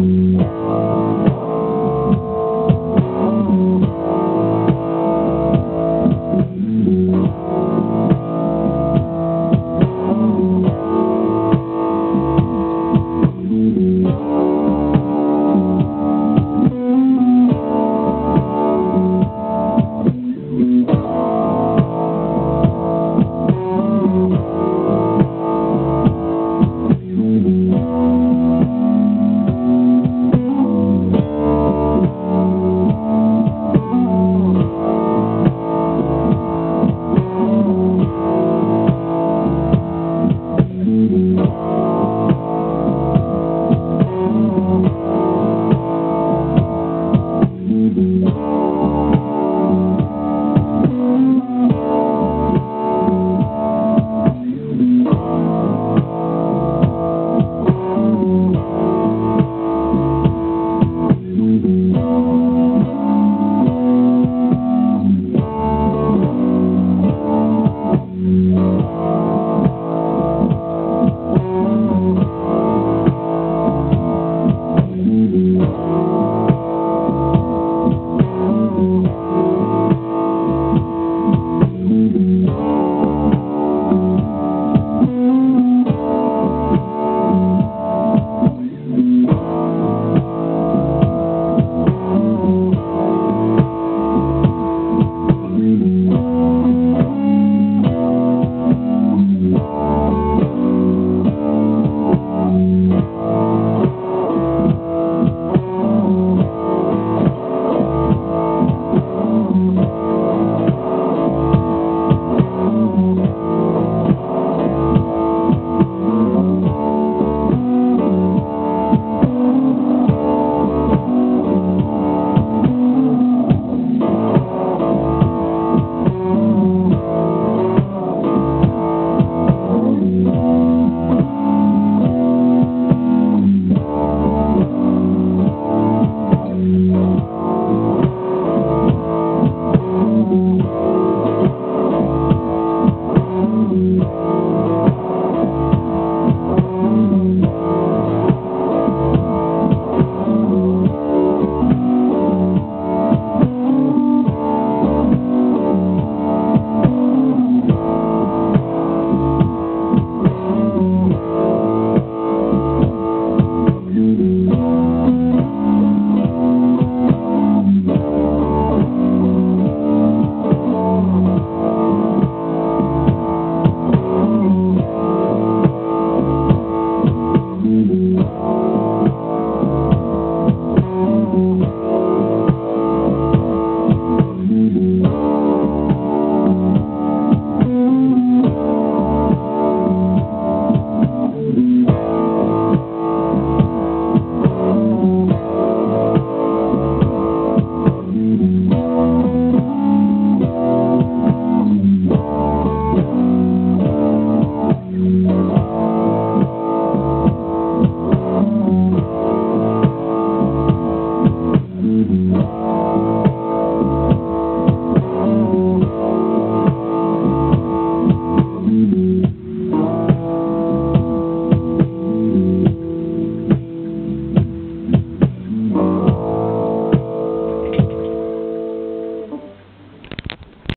Bye.